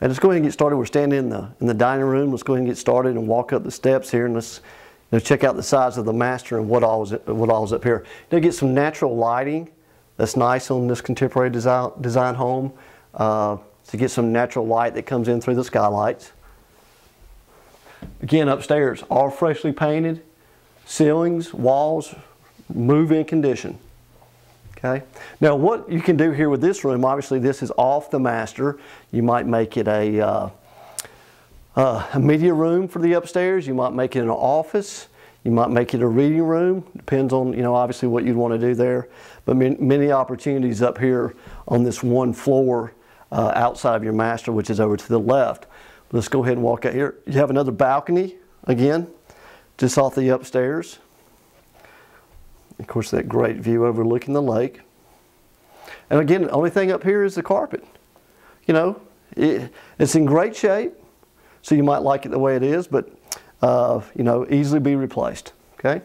And let's go ahead and get started. We're standing in the, in the dining room. Let's go ahead and get started and walk up the steps here and let's you know, check out the size of the master and what all is, what all is up here. You know, get some natural lighting that's nice on this contemporary design, design home. Uh, to get some natural light that comes in through the skylights. Again, upstairs, all freshly painted, ceilings, walls, move-in condition. Okay. Now, what you can do here with this room, obviously, this is off the master. You might make it a, uh, uh, a media room for the upstairs. You might make it an office. You might make it a reading room. Depends on, you know, obviously what you'd want to do there. But many opportunities up here on this one floor uh, outside of your master, which is over to the left. Let's go ahead and walk out here. You have another balcony, again, just off the upstairs. Of course, that great view overlooking the lake. And again, the only thing up here is the carpet. You know, it, it's in great shape, so you might like it the way it is, but, uh, you know, easily be replaced, okay?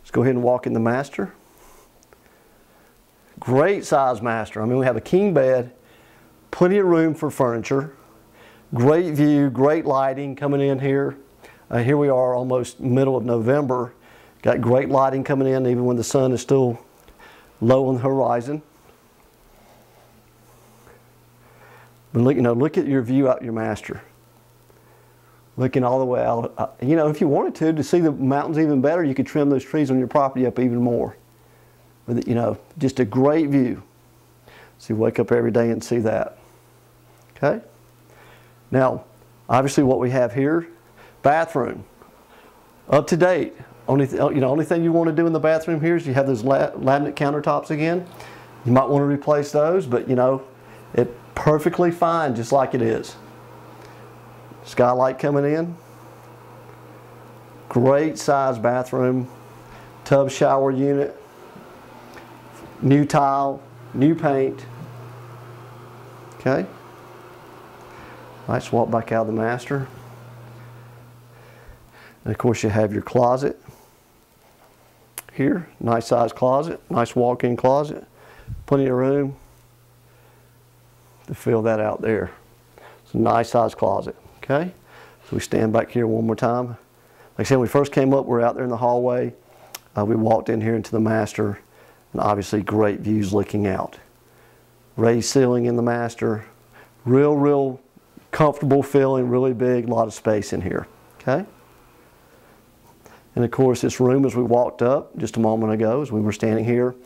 Let's go ahead and walk in the master. Great size master. I mean, we have a king bed, plenty of room for furniture, great view, great lighting coming in here. Uh, here we are almost middle of November. Got great lighting coming in even when the sun is still low on the horizon. But look, you know, look at your view out your master. Looking all the way out. Uh, you know, if you wanted to, to see the mountains even better, you could trim those trees on your property up even more. With, you know, just a great view. So you wake up every day and see that. Okay? Now, obviously what we have here, bathroom, up to date. Only, you know, only thing you want to do in the bathroom here is you have those la laminate countertops again. You might want to replace those, but you know, it perfectly fine just like it is. Skylight coming in. Great size bathroom, tub shower unit, new tile, new paint. Okay. Let's walk back out of the master. And of course you have your closet here. Nice size closet, nice walk-in closet. Plenty of room to fill that out there. It's a nice size closet, okay? So we stand back here one more time. Like I said, when we first came up, we are out there in the hallway. Uh, we walked in here into the master, and obviously great views looking out. Raised ceiling in the master. Real, real comfortable feeling, really big, a lot of space in here. Okay? And of course, this room, as we walked up just a moment ago, as we were standing here,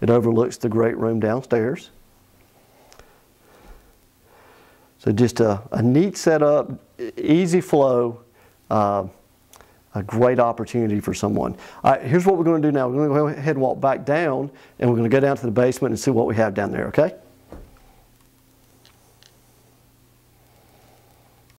it overlooks the great room downstairs. So just a, a neat setup, easy flow, uh, a great opportunity for someone. All right, here's what we're going to do now. We're going to go ahead and walk back down, and we're going to go down to the basement and see what we have down there, okay?